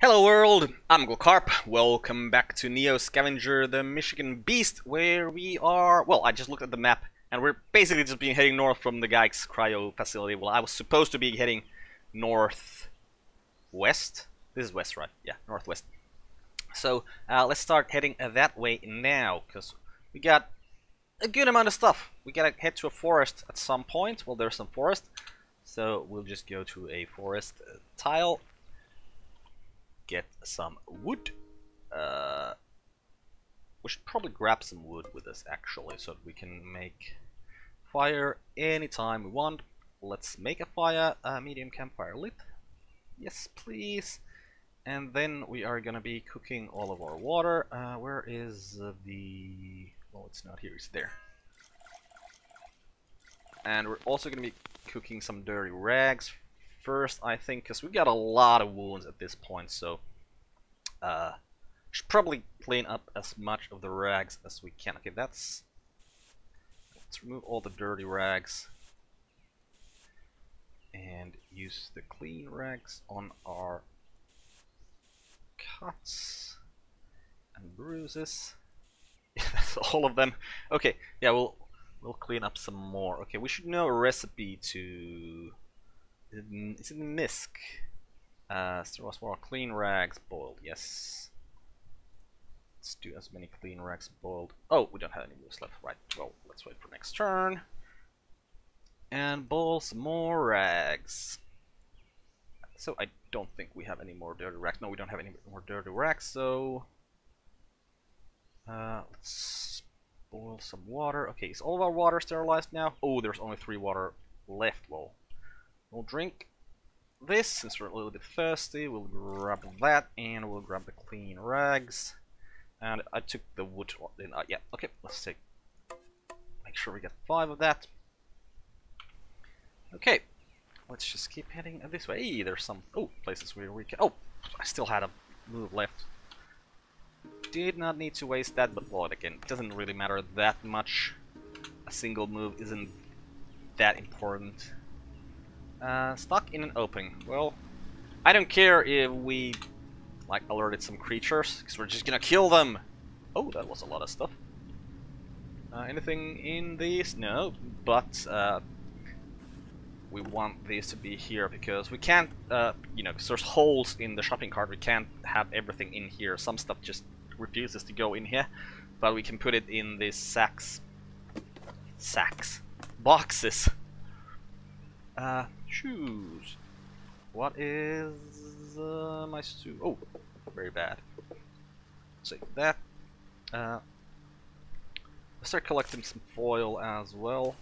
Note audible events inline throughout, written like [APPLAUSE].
Hello world, I'm Uncle Carp. Welcome back to Neo Scavenger, the Michigan Beast, where we are... Well, I just looked at the map, and we're basically just being heading north from the Geigs cryo facility. Well, I was supposed to be heading north... west? This is west, right? Yeah, northwest. So, uh, let's start heading that way now, because we got a good amount of stuff. We gotta head to a forest at some point. Well, there's some forest. So, we'll just go to a forest tile get some wood. Uh, we should probably grab some wood with us actually, so that we can make fire anytime we want. Let's make a fire, uh, medium campfire lit. Yes, please. And then we are gonna be cooking all of our water. Uh, where is the... Well, it's not here, it's there. And we're also gonna be cooking some dirty rags first, I think, because we got a lot of wounds at this point, so uh, should probably clean up as much of the rags as we can. Okay, that's... Let's remove all the dirty rags and use the clean rags on our cuts and bruises. [LAUGHS] that's all of them. Okay, yeah, we'll we'll clean up some more. Okay, we should know a recipe to is it, is it Misc? Uh, so was more clean rags boiled, yes. Let's do as many clean rags boiled. Oh, we don't have any moves left, right. Well, let's wait for next turn. And boil some more rags. So I don't think we have any more dirty rags. No, we don't have any more dirty rags, so... Uh, let's boil some water. Okay, is all of our water sterilized now? Oh, there's only three water left. Well, We'll drink this since we're a little bit thirsty. We'll grab that and we'll grab the clean rags. And I took the wood. In, uh, yeah, okay, let's take. Make sure we get five of that. Okay, let's just keep heading this way. Hey, there's some oh places where we can. Oh, I still had a move left. Did not need to waste that, but well, again, it doesn't really matter that much. A single move isn't that important. Uh, stuck in an opening. Well, I don't care if we, like, alerted some creatures, because we're just gonna kill them! Oh, that was a lot of stuff. Uh, anything in these? No, but, uh, we want these to be here, because we can't, uh, you know, there's holes in the shopping cart, we can't have everything in here. Some stuff just refuses to go in here, but we can put it in these sacks. Sacks. Boxes. Uh, shoes. What is uh, my suit? Oh, very bad. Save that. Uh, let's start collecting some foil as well.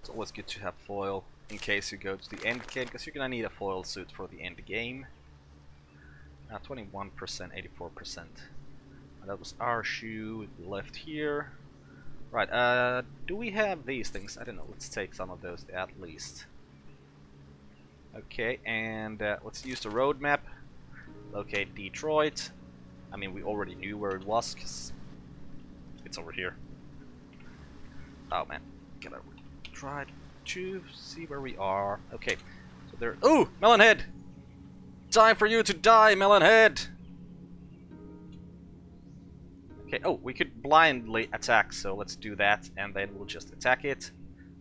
It's always good to have foil in case you go to the end game, because you're gonna need a foil suit for the end game. Uh, 21%, 84%. That was our shoe left here. Right, uh, do we have these things? I don't know, let's take some of those at least. Okay, and uh, let's use the road map. Locate Detroit. I mean, we already knew where it was, because it's over here. Oh man, gotta try to see where we are. Okay, so there. Ooh, Melonhead! Time for you to die, Melonhead! Okay, oh, we could blindly attack, so let's do that, and then we'll just attack it.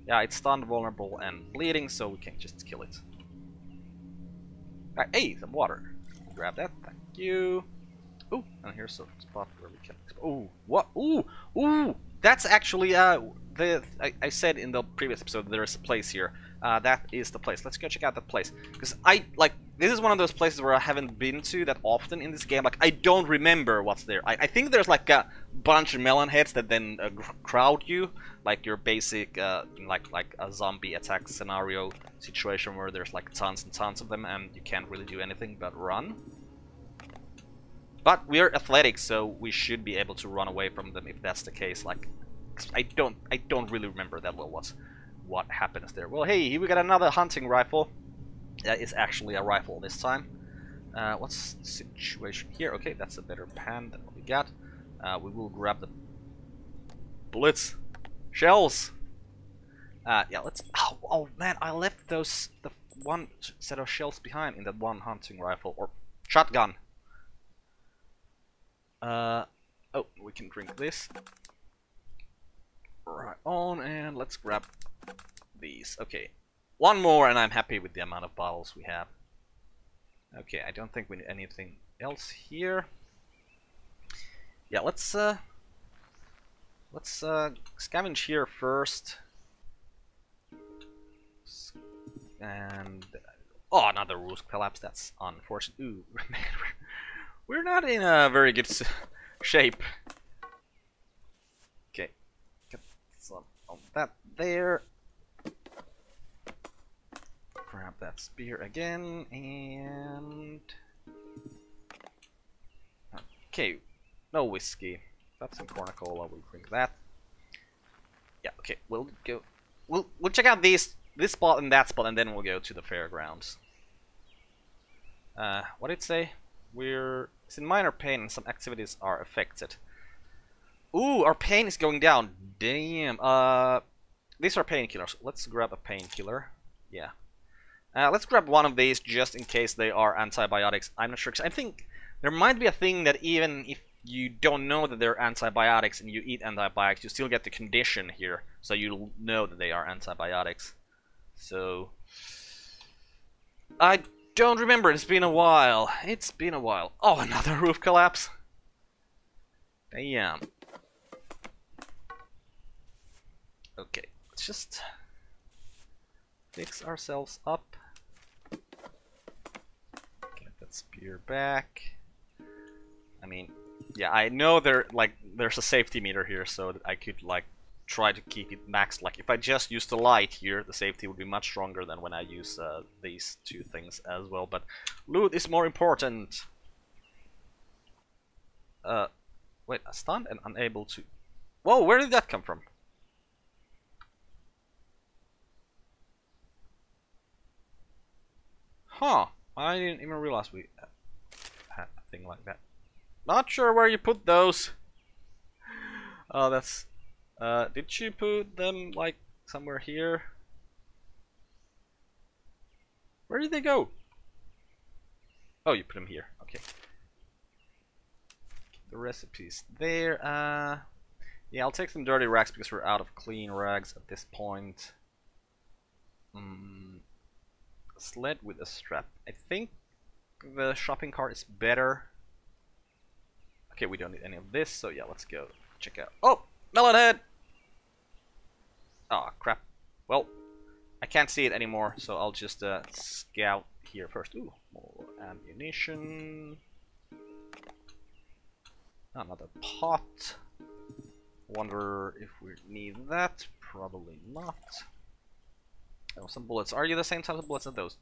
Yeah, it's stunned, vulnerable, and bleeding, so we can just kill it. Right, hey, some water. Grab that, thank you. Ooh, and here's a spot where we can. Ooh, what? Ooh, ooh, that's actually uh the I, I said in the previous episode there is a place here. Uh, that is the place. Let's go check out that place because I like this is one of those places where I haven't been to that often in this game. Like I don't remember what's there. I, I think there's like a bunch of melon heads that then uh, crowd you, like your basic uh, like like a zombie attack scenario situation where there's like tons and tons of them and you can't really do anything but run. But we're athletic, so we should be able to run away from them if that's the case. Like I don't I don't really remember that well what's what happens there. Well, hey, here we got another hunting rifle. That is actually a rifle this time. Uh, what's the situation here? Okay, that's a better pan than what we got. Uh, we will grab the bullets, shells. Uh, yeah, let's. Oh, oh man, I left those the one set of shells behind in that one hunting rifle or Shotgun. Uh, oh, we can drink this. Right on, and let's grab these. Okay, one more, and I'm happy with the amount of bottles we have. Okay, I don't think we need anything else here. Yeah, let's uh, let's uh, scavenge here first. And oh, another roof collapse. That's unfortunate. Ooh, [LAUGHS] man, we're not in a very good shape. Okay, get some of that there. Grab that spear again, and okay, no whiskey. That's some cornicola. We'll drink that. Yeah. Okay. We'll go. We'll we'll check out these this spot and that spot, and then we'll go to the fairgrounds. Uh, what did it say? We're it's in minor pain, and some activities are affected. Ooh, our pain is going down. Damn. Uh, these are painkillers. Let's grab a painkiller. Yeah. Uh, let's grab one of these just in case they are antibiotics. I'm not sure. I think there might be a thing that even if you don't know that they're antibiotics and you eat antibiotics, you still get the condition here, so you know that they are antibiotics. So, I don't remember, it's been a while. It's been a while. Oh, another [LAUGHS] roof collapse. Damn. Okay, let's just fix ourselves up. Get that spear back. I mean, yeah, I know there like there's a safety meter here, so I could like try to keep it maxed. Like if I just use the light here, the safety would be much stronger than when I use uh, these two things as well. But loot is more important. Uh, wait, stunned and unable to. Whoa, where did that come from? Huh, I didn't even realize we had a thing like that. Not sure where you put those. Oh, that's... Uh, did you put them, like, somewhere here? Where did they go? Oh, you put them here. Okay. The recipes there. Uh, yeah, I'll take some dirty rags because we're out of clean rags at this point. Mm, sled with a strap. I think the shopping cart is better Okay, we don't need any of this, so yeah, let's go check out. Oh, Melonhead! Oh, crap. Well, I can't see it anymore, so I'll just uh, scout here first. Ooh, more ammunition. Another pot. Wonder if we need that. Probably not. Some bullets. Are you the same type of bullets as those?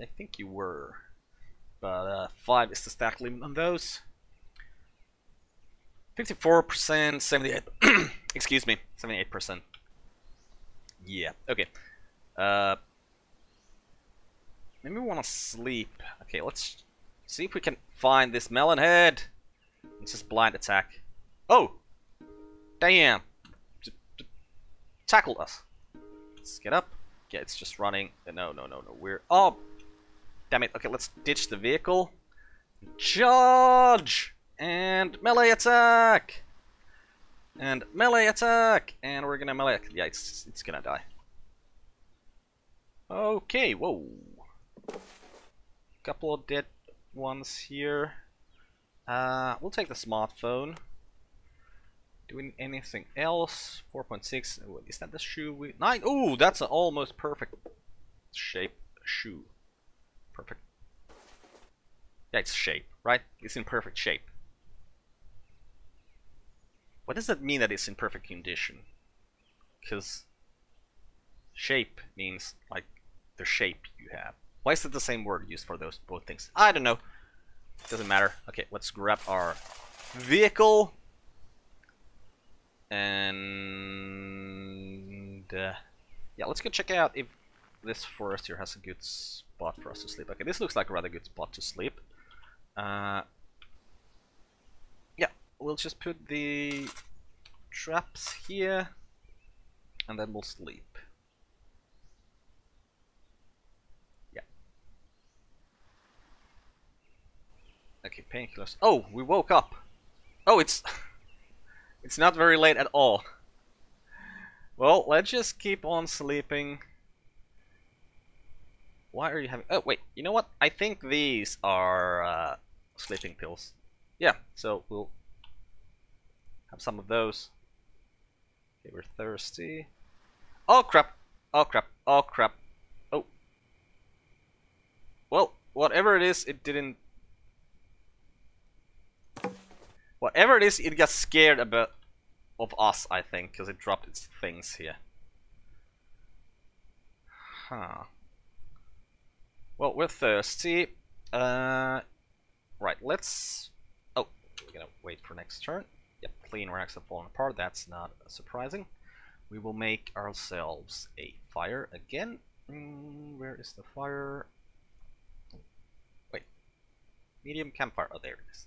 I think you were. But uh, 5 is the stack limit on those. 54%, 78, [CLEARS THROAT] excuse me, 78%. Yeah, okay. Uh, maybe we want to sleep. Okay, let's see if we can find this melon head. Let's just blind attack. Oh! Damn! Tackled us. Let's get up. Yeah, it's just running. No, no, no, no. We're... Oh! Damn it. Okay, let's ditch the vehicle. Charge! And melee attack! And melee attack! And we're gonna melee... Yeah, it's, it's gonna die. Okay, whoa. Couple of dead ones here. Uh, we'll take the smartphone. Doing anything else? 4.6. Is that the shoe we... Nine! Ooh, that's an almost perfect shape shoe. Perfect. Yeah, it's shape, right? It's in perfect shape. What does that mean that it's in perfect condition? Because shape means like the shape you have. Why is it the same word used for those both things? I don't know. Doesn't matter. Okay, let's grab our vehicle. And uh, yeah, let's go check out if this forest here has a good spot for us to sleep. Okay, this looks like a rather good spot to sleep. Uh, yeah, we'll just put the traps here and then we'll sleep. Yeah. Okay, painkillers. Oh, we woke up. Oh, it's [LAUGHS] it's not very late at all. Well, let's just keep on sleeping. Why are you having... Oh, wait. You know what? I think these are uh, sleeping pills. Yeah, so we'll have some of those. Okay, we're thirsty. Oh, crap. Oh, crap. Oh, crap. Oh. Well, whatever it is, it didn't... Whatever it is, it got scared about of us, I think, because it dropped its things here. Huh. Well, we're thirsty. Uh, right, let's... Oh, we're gonna wait for next turn. Yep, clean racks have fallen apart. That's not surprising. We will make ourselves a fire again. Mm, where is the fire? Wait. Medium campfire. Oh, there it is.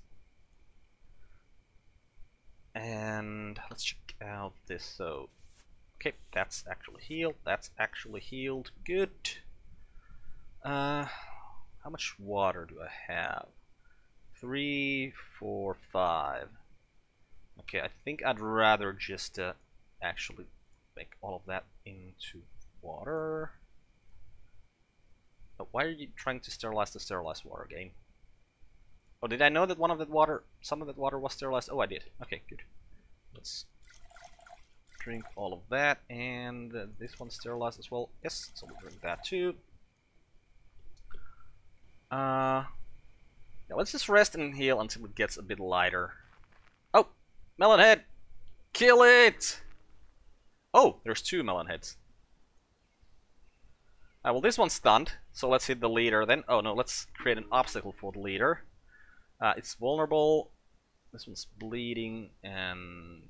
And let's check out this. So, okay, that's actually healed. That's actually healed. Good. Uh, how much water do I have? Three, four, five. Okay, I think I'd rather just uh, actually make all of that into water. But why are you trying to sterilize the sterilized water game? Oh, did I know that one of that water, some of that water was sterilized? Oh, I did. Okay, good. Let's drink all of that, and uh, this one sterilized as well. Yes, so we'll drink that too. Uh, yeah, let's just rest and heal until it gets a bit lighter. Oh, melon head! Kill it! Oh, there's two melon heads. Uh, well, this one's stunned, so let's hit the leader then. Oh no, let's create an obstacle for the leader. Uh, it's vulnerable. This one's bleeding and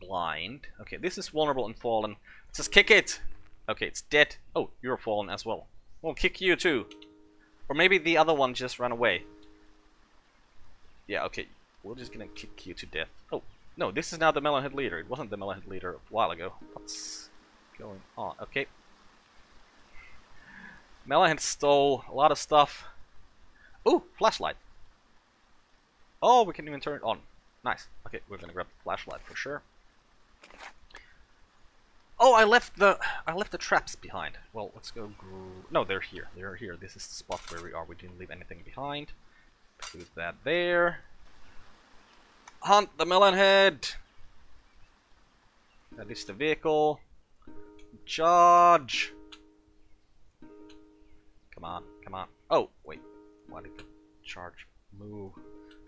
blind. Okay, this is vulnerable and fallen. Just kick it! Okay, it's dead. Oh, you're fallen as well. We'll kick you too. Or maybe the other one just ran away. Yeah, okay. We're just gonna kick you to death. Oh, no, this is now the Melonhead leader. It wasn't the Melonhead leader a while ago. What's going on? Okay. Melonhead stole a lot of stuff. Ooh, flashlight. Oh, we can even turn it on. Nice. Okay, we're gonna grab the flashlight for sure. Oh, I left the I left the traps behind. Well, let's go. No, they're here. They're here. This is the spot where we are. We didn't leave anything behind. Put that there. Hunt the melon head. That is the vehicle. Charge. Come on, come on. Oh, wait. Why did the charge move?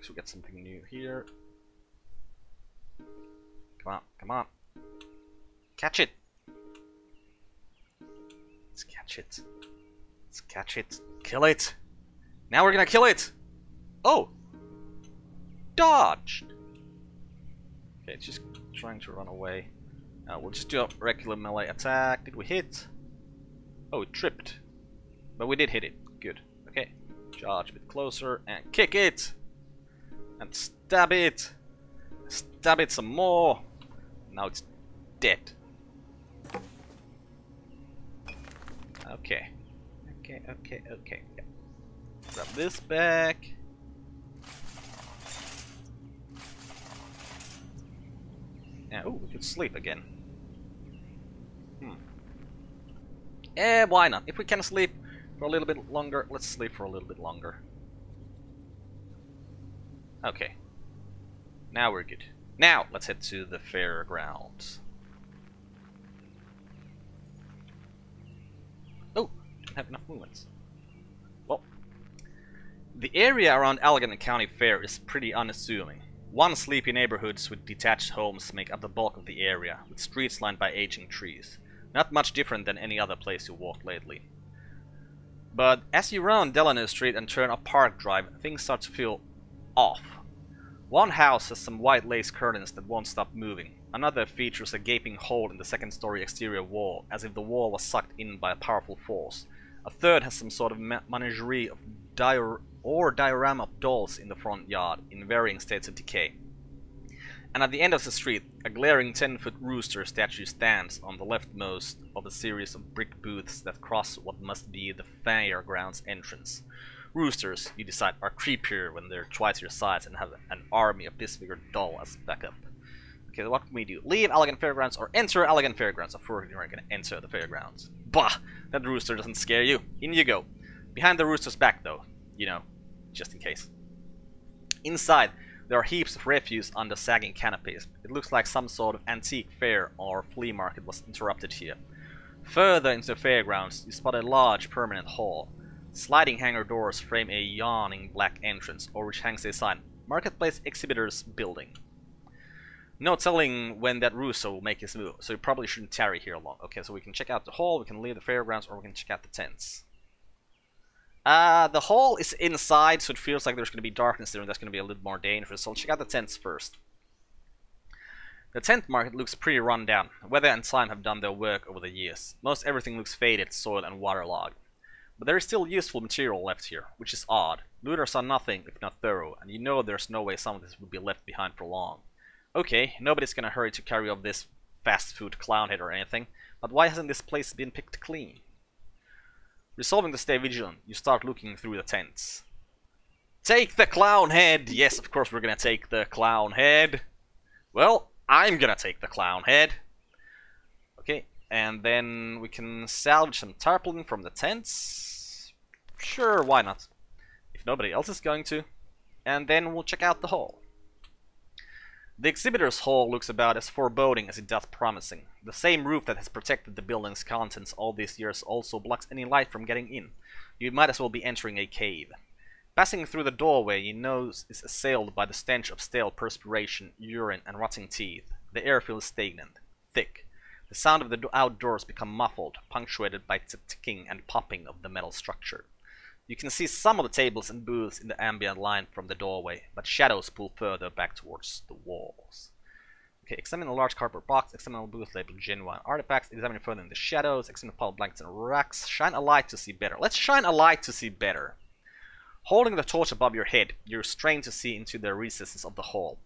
Because we get something new here. Come on, come on. Catch it. Let's catch it. Let's catch it. Kill it. Now we're gonna kill it. Oh. Dodged. Okay, it's just trying to run away. Uh, we'll just do a regular melee attack. Did we hit? Oh, it tripped. But we did hit it. Good. Okay. Charge a bit closer and kick it. And stab it. Stab it some more. Now it's dead. Okay. Okay, okay, okay. Yeah. Grab this back. Yeah, oh, we could sleep again. Hmm. Eh, why not? If we can sleep for a little bit longer, let's sleep for a little bit longer. Okay. Now we're good. Now, let's head to the fairgrounds. Oh, don't have enough movements. Well, the area around Allegan County Fair is pretty unassuming. One sleepy neighborhoods with detached homes make up the bulk of the area, with streets lined by aging trees. Not much different than any other place you walked lately. But as you round Delano Street and turn up Park Drive, things start to feel off. One house has some white lace curtains that won't stop moving. Another features a gaping hole in the second story exterior wall, as if the wall was sucked in by a powerful force. A third has some sort of menagerie of dior or diorama of dolls in the front yard, in varying states of decay. And at the end of the street, a glaring 10-foot rooster statue stands on the leftmost of a series of brick booths that cross what must be the fairground's entrance. Roosters, you decide, are creepier when they're twice your size and have an army of disfigured doll as backup. Okay, what can we do? Leave Allegan Fairgrounds or enter Allegan Fairgrounds. Of course, you're gonna enter the fairgrounds. Bah! That rooster doesn't scare you. In you go. Behind the rooster's back, though. You know, just in case. Inside, there are heaps of refuse under sagging canopies. It looks like some sort of antique fair or flea market was interrupted here. Further into the fairgrounds, you spot a large permanent hall. Sliding hangar doors frame a yawning black entrance, over which hangs a sign, Marketplace Exhibitors Building. No telling when that Russo will make his move, so you probably shouldn't tarry here long. Okay, so we can check out the hall, we can leave the fairgrounds, or we can check out the tents. Uh, the hall is inside, so it feels like there's going to be darkness there, and that's going to be a little more dangerous. So I'll check out the tents first. The tent market looks pretty run down. Weather and time have done their work over the years. Most everything looks faded, soiled, and waterlogged. But there is still useful material left here, which is odd. Looters are nothing if not thorough, and you know there's no way some of this would be left behind for long. Okay, nobody's gonna hurry to carry off this fast food clown head or anything, but why hasn't this place been picked clean? Resolving to stay vigilant, you start looking through the tents. Take the clown head! Yes, of course we're gonna take the clown head. Well, I'm gonna take the clown head. Okay, and then we can salvage some tarpaulin from the tents. Sure, why not? If nobody else is going to. And then we'll check out the hall. The exhibitor's hall looks about as foreboding as it does promising. The same roof that has protected the building's contents all these years also blocks any light from getting in. You might as well be entering a cave. Passing through the doorway, your nose is assailed by the stench of stale perspiration, urine, and rotting teeth. The air feels stagnant, thick. The sound of the outdoors become muffled, punctuated by the ticking and popping of the metal structure. You can see some of the tables and booths in the ambient line from the doorway, but shadows pull further back towards the walls. Okay, examine a large cardboard box, examine a booth labeled genuine artifacts, examine further in the shadows, examine a pile of blankets and racks, shine a light to see better. Let's shine a light to see better. Holding the torch above your head, you're strained to see into the recesses of the hall.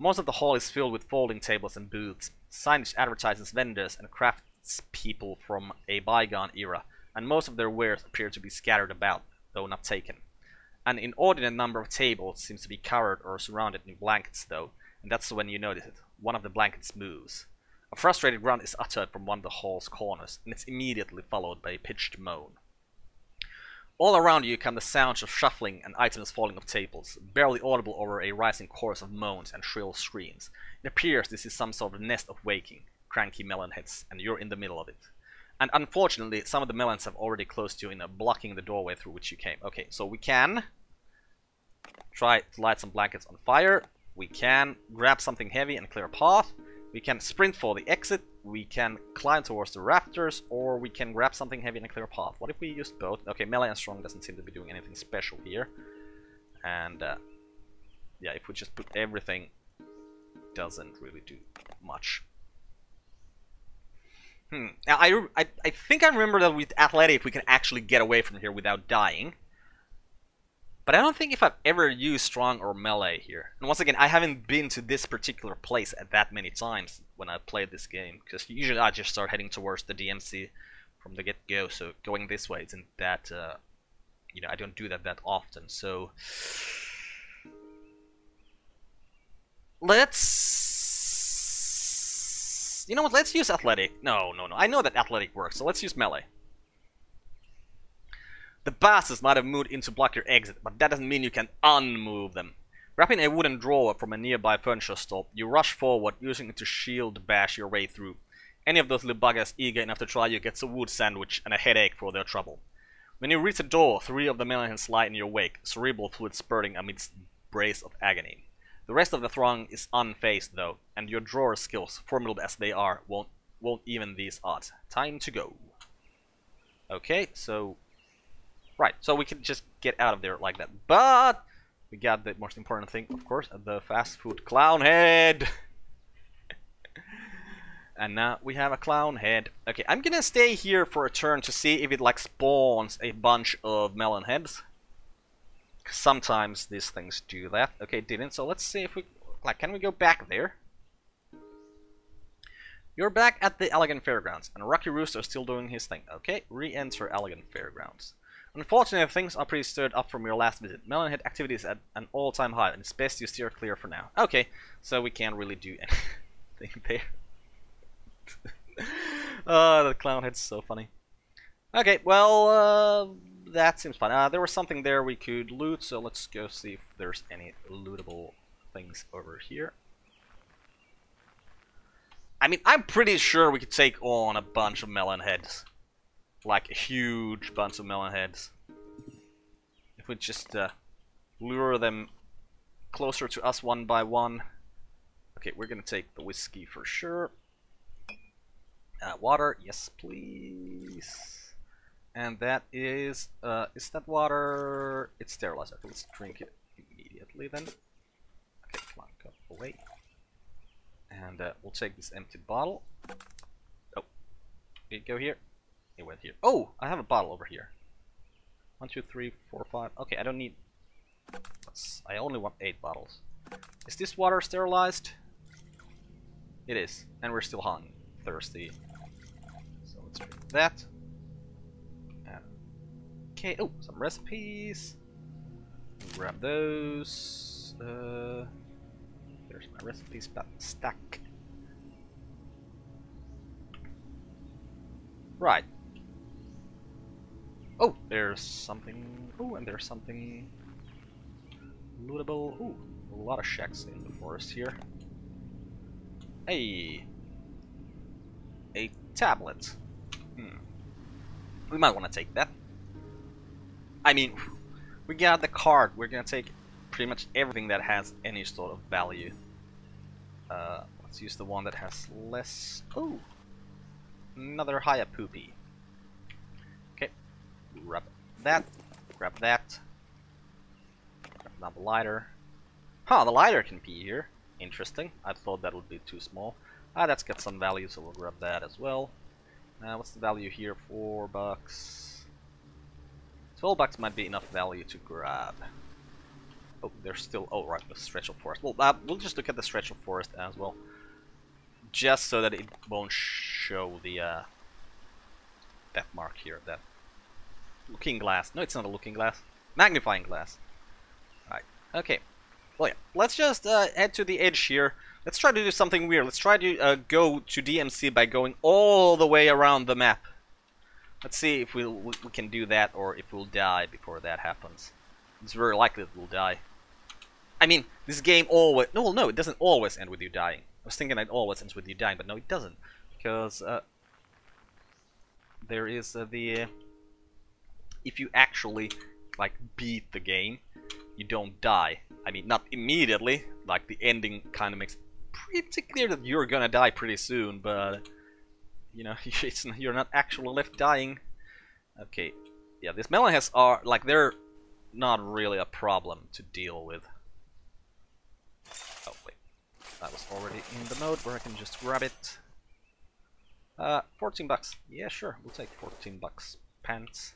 Most of the hall is filled with folding tables and booths. Signage advertises vendors and craftspeople from a bygone era, and most of their wares appear to be scattered about, though not taken. An inordinate number of tables seems to be covered or surrounded in blankets, though, and that's when you notice it. One of the blankets moves. A frustrated grunt is uttered from one of the hall's corners, and it's immediately followed by a pitched moan. All around you come the sounds of shuffling and items falling off tables, barely audible over a rising chorus of moans and shrill screams. It appears this is some sort of nest of waking, cranky melonheads, and you're in the middle of it. And unfortunately, some of the melons have already closed you in, uh, blocking the doorway through which you came. Okay, so we can try to light some blankets on fire. We can grab something heavy and clear a path. We can sprint for the exit. We can climb towards the rafters, or we can grab something heavy and clear a path. What if we used both? Okay, melee and strong doesn't seem to be doing anything special here. And uh, yeah, if we just put everything, doesn't really do much. Hmm. Now, I, I, I think I remember that with Athletic we can actually get away from here without dying. But I don't think if I've ever used Strong or Melee here. And once again, I haven't been to this particular place at that many times when I played this game. Because usually I just start heading towards the DMZ from the get-go. So going this way isn't that... Uh, you know, I don't do that that often. So... Let's you know what? Let's use athletic. No, no, no. I know that athletic works, so let's use melee. The bosses might have moved in to block your exit, but that doesn't mean you can unmove them. Grabbing a wooden drawer from a nearby furniture store, you rush forward, using it to shield bash your way through. Any of those little buggers eager enough to try you gets a wood sandwich and a headache for their trouble. When you reach the door, three of the melons slide in your wake, cerebral fluid spurting amidst brace of agony. The rest of the throng is unfazed though, and your drawer skills, formidable as they are, won't won't even these odds. Time to go. Okay, so right, so we can just get out of there like that. But we got the most important thing, of course, the fast food clown head. [LAUGHS] and now we have a clown head. Okay, I'm gonna stay here for a turn to see if it like spawns a bunch of melon heads. Sometimes these things do that. Okay, didn't. So let's see if we... Like, can we go back there? You're back at the Allegan Fairgrounds, and Rocky Rooster is still doing his thing. Okay, re-enter Allegan Fairgrounds. Unfortunately, things are pretty stirred up from your last visit. Melonhead activity is at an all-time high, and it's best you steer clear for now. Okay, so we can't really do [LAUGHS] anything there. oh, [LAUGHS] the clown head's so funny. Okay, well, uh, that seems fine. Uh, there was something there we could loot, so let's go see if there's any lootable things over here. I mean, I'm pretty sure we could take on a bunch of melon heads. Like a huge bunch of melon heads. If we just uh, lure them closer to us one by one. Okay, we're gonna take the whiskey for sure. Uh, water, yes please. And that is, uh, is that water? It's sterilized. Okay, let's drink it immediately then. Okay, come on, go away. And uh, we'll take this empty bottle. Oh, did it go here? It went here. Oh, I have a bottle over here. One, two, three, four, five. Okay, I don't need... Let's, I only want eight bottles. Is this water sterilized? It is. And we're still hung, thirsty. So let's drink that. Okay, oh, some recipes. Grab those. Uh, there's my recipes stack. Right. Oh, there's something. Oh, and there's something lootable. Ooh, a lot of shacks in the forest here. Hey, a tablet. Hmm. We might want to take that. I mean, we got the card. We're gonna take pretty much everything that has any sort of value. Uh, let's use the one that has less. Oh, another Hayapupi. Okay, grab that. Grab that. Grab the lighter. Huh, the lighter can be here. Interesting. I thought that would be too small. Ah, that's got some value, so we'll grab that as well. Uh, what's the value here? Four bucks. Twelve bucks might be enough value to grab. Oh, there's still... Oh, right, the stretch of forest. Well, uh, we'll just look at the stretch of forest as well. Just so that it won't show the uh, that mark here, that looking glass. No, it's not a looking glass. Magnifying glass. Right, okay. Well, yeah, let's just uh, head to the edge here. Let's try to do something weird. Let's try to uh, go to DMZ by going all the way around the map. Let's see if we'll, we can do that or if we'll die before that happens. It's very likely that we'll die. I mean, this game always... No, no, it doesn't always end with you dying. I was thinking it always ends with you dying, but no, it doesn't. Because uh, there is uh, the... Uh, if you actually, like, beat the game, you don't die. I mean, not immediately. Like, the ending kind of makes pretty clear that you're gonna die pretty soon, but... You know, [LAUGHS] you're not actually left dying. Okay, yeah, these melon heads are, like, they're not really a problem to deal with. Oh, wait. That was already in the mode where I can just grab it. Uh, 14 bucks. Yeah, sure. We'll take 14 bucks. Pants.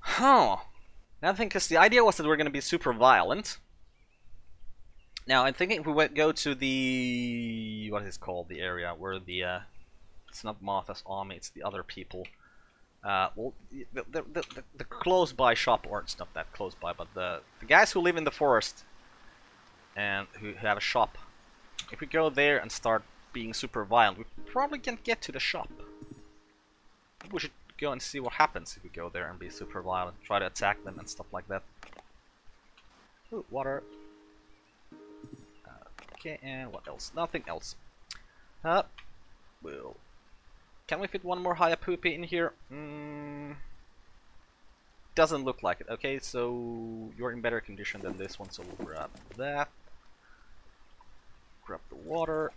Huh. Now I think, because the idea was that we're going to be super violent. Now, I'm thinking if we went, go to the... What is it called? The area where the... Uh, it's not Martha's army, it's the other people. Uh, well, the, the, the, the, close by shop, or it's not that close by, but the, the guys who live in the forest and who have a shop. If we go there and start being super violent, we probably can't get to the shop. We should go and see what happens if we go there and be super violent, try to attack them and stuff like that. Ooh, water. Okay, and what else? Nothing else. Uh, we'll can we fit one more Hayapupi in here? Mm, doesn't look like it. Okay, so you're in better condition than this one, so we'll grab that. Grab the water.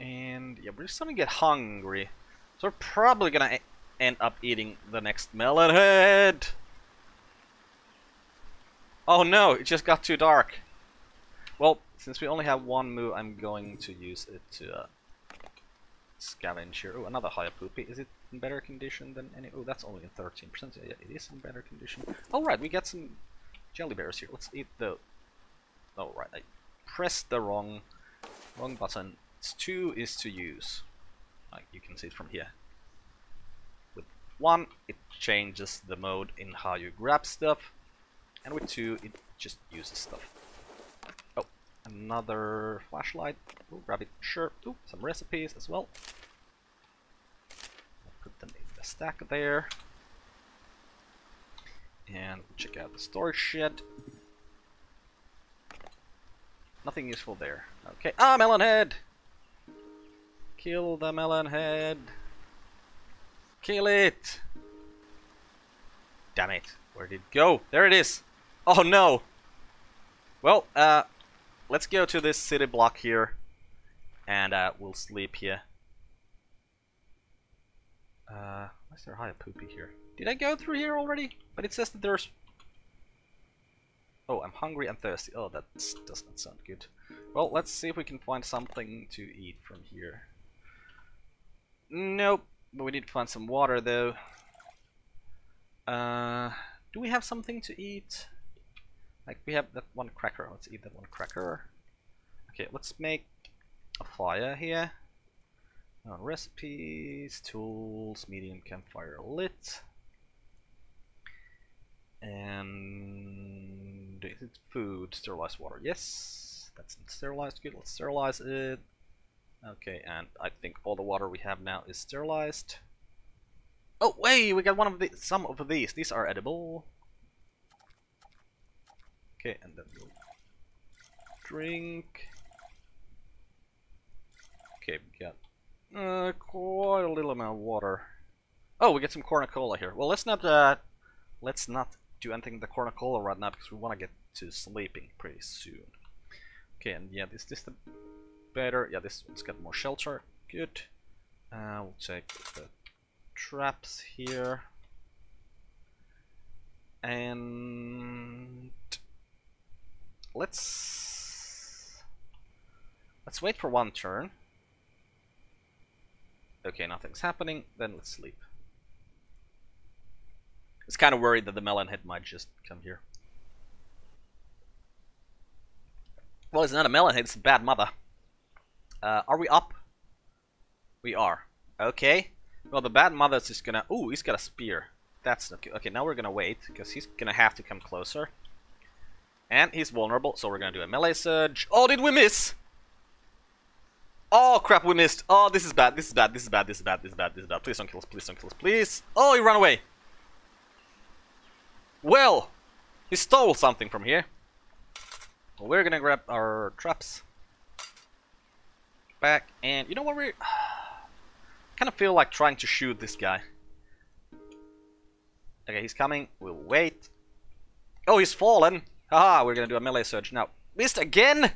And yeah, we're just gonna get hungry. So we're probably gonna end up eating the next melon head. Oh no, it just got too dark. Well, since we only have one move, I'm going to use it to uh, Scavenger. Oh, another higher poopy. Is it in better condition than any? Oh, that's only in 13%. Yeah, it is in better condition. Alright, we got some jelly bears here. Let's eat the... Oh, right, I pressed the wrong, wrong button. It's 2 is to use. Like, you can see it from here. With one, it changes the mode in how you grab stuff. And with two, it just uses stuff. Oh, another flashlight. Grab it. Sure. Ooh, some recipes as well. Put them in the stack there. And check out the storage shed. Nothing useful there. Okay. Ah, melon head! Kill the melon head. Kill it! Damn it. Where did it go? There it is! Oh no! Well, uh, let's go to this city block here. And uh, we'll sleep here. Uh, why is there high poopy here? Did I go through here already? But it says that there's... Oh, I'm hungry and thirsty. Oh, that does not sound good. Well, let's see if we can find something to eat from here. Nope. But we need to find some water, though. Uh, do we have something to eat? Like, we have that one cracker. Let's eat that one cracker. Okay, let's make a fire here. Uh, recipes, tools, medium campfire lit. And is it food? Sterilized water. Yes, that's sterilized. Good. Let's sterilize it. Okay, and I think all the water we have now is sterilized. Oh, wait, we got one of the some of these. These are edible. Okay, and then we'll drink. Okay, we got uh, quite a little amount of water. Oh, we get some cornucola here. Well, let's not uh, let's not do anything with the cornucola right now because we want to get to sleeping pretty soon. Okay, and yeah, this this the better. Yeah, this one's got more shelter. Good. Uh, we'll take the traps here. And let's let's wait for one turn. Okay, nothing's happening. Then let's sleep. I was kind of worried that the melon head might just come here. Well, it's not a melon head, it's a bad mother. Uh, are we up? We are. Okay. Well, the bad mother's just gonna... Ooh, he's got a spear. That's not good. Okay, now we're gonna wait, because he's gonna have to come closer. And he's vulnerable, so we're gonna do a melee surge. Oh, did we miss? Oh, crap, we missed. Oh, this is bad, this is bad, this is bad, this is bad, this is bad, this is bad. Please don't kill us, please don't kill us, please. Oh, he ran away. Well, he stole something from here. We're gonna grab our traps back, and you know what? We [SIGHS] kind of feel like trying to shoot this guy. Okay, he's coming. We'll wait. Oh, he's fallen. Haha, we're gonna do a melee surge now. Missed again?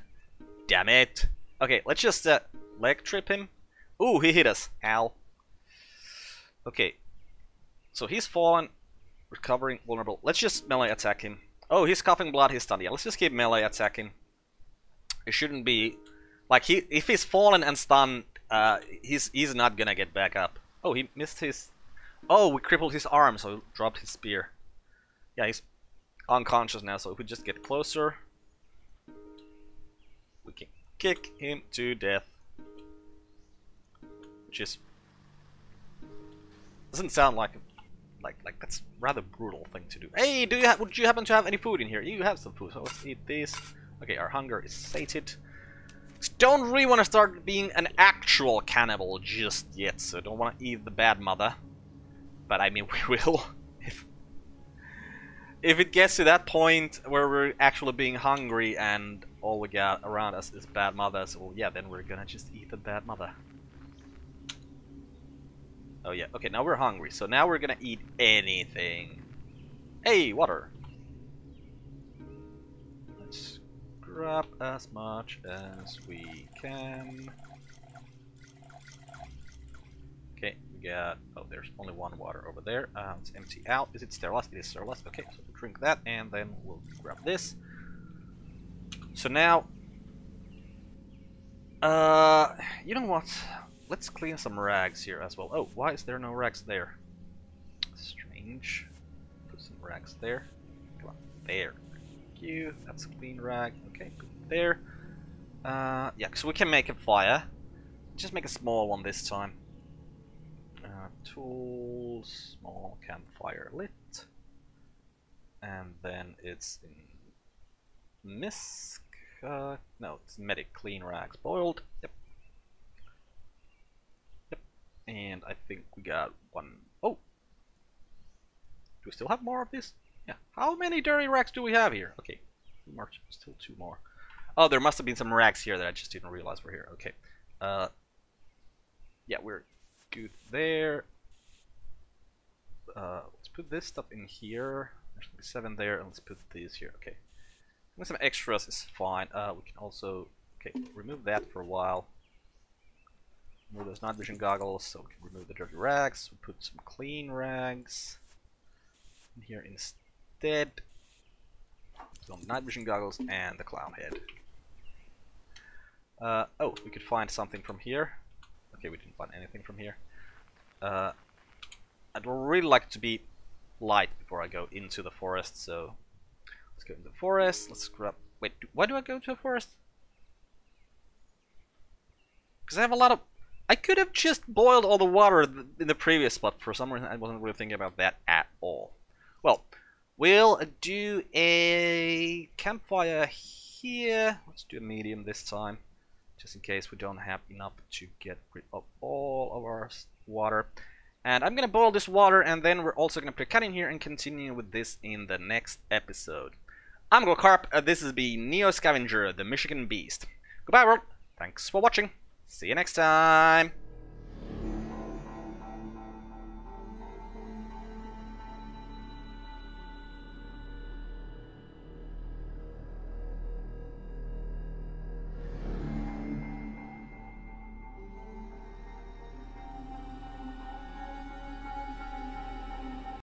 Damn it. Okay, let's just uh, leg trip him. Ooh, he hit us. Ow. Okay. So he's fallen. Recovering, vulnerable. Let's just melee attack him. Oh, he's coughing blood, he's stunned. Yeah, let's just keep melee attacking. It shouldn't be like he, if he's fallen and stunned, uh, he's he's not gonna get back up. Oh, he missed his. Oh, we crippled his arm, so he dropped his spear. Yeah, he's unconscious now. So if we just get closer, we can kick him to death. Which is doesn't sound like like like that's rather brutal thing to do. Hey, do you have would you happen to have any food in here? You have some food, so let's eat this. Okay, our hunger is sated. Don't really want to start being an actual cannibal just yet, so don't want to eat the bad mother. But I mean, [LAUGHS] we will. If, it gets to that point where we're actually being hungry and all we got around us is bad mothers, well, yeah, then we're gonna just eat the bad mother. Oh yeah, okay, now we're hungry, so now we're gonna eat anything. Hey, water! Let's grab as much as we can. Okay, got... Oh, there's only one water over there. Uh, it's empty out. Is it sterilized? It is sterilized. Okay, so we'll drink that, and then we'll grab this. So now... Uh, you know what? Let's clean some rags here as well. Oh, why is there no rags there? Strange. Put some rags there. Come on, there Thank you. That's a clean rag. Okay, there. Uh, yeah, so we can make a fire. Just make a small one this time. Uh, tools, small campfire lit. And then it's in misc. Uh, no, it's medic clean rags boiled. Yep. Yep. And I think we got one. Oh, do we still have more of this? Yeah. How many dirty rags do we have here? Okay, more. Still two more. Oh, there must have been some rags here that I just didn't realize were here. Okay. Uh, yeah, we're good there. Uh, let's put this stuff in here. There's seven there, and let's put these here. Okay. With some extras is fine. Uh, we can also okay remove that for a while. Remove those night vision goggles, so we can remove the dirty rags. We put some clean rags in here instead. Some night vision goggles and the clown head. Uh, oh, we could find something from here. Okay, we didn't find anything from here. Uh, I'd really like to be light before I go into the forest, so let's go into the forest. Let's grab. Wait, why do I go to the forest? Because I have a lot of. I could have just boiled all the water in the previous spot. For some reason, I wasn't really thinking about that at all. Well, we'll do a campfire here. Let's do a medium this time just in case we don't have enough to get rid of all of our water. And I'm gonna boil this water and then we're also gonna put a cut in here and continue with this in the next episode. I'm Uncle Carp, uh, this is the NEO Scavenger, the Michigan Beast. Goodbye world, thanks for watching, see you next time!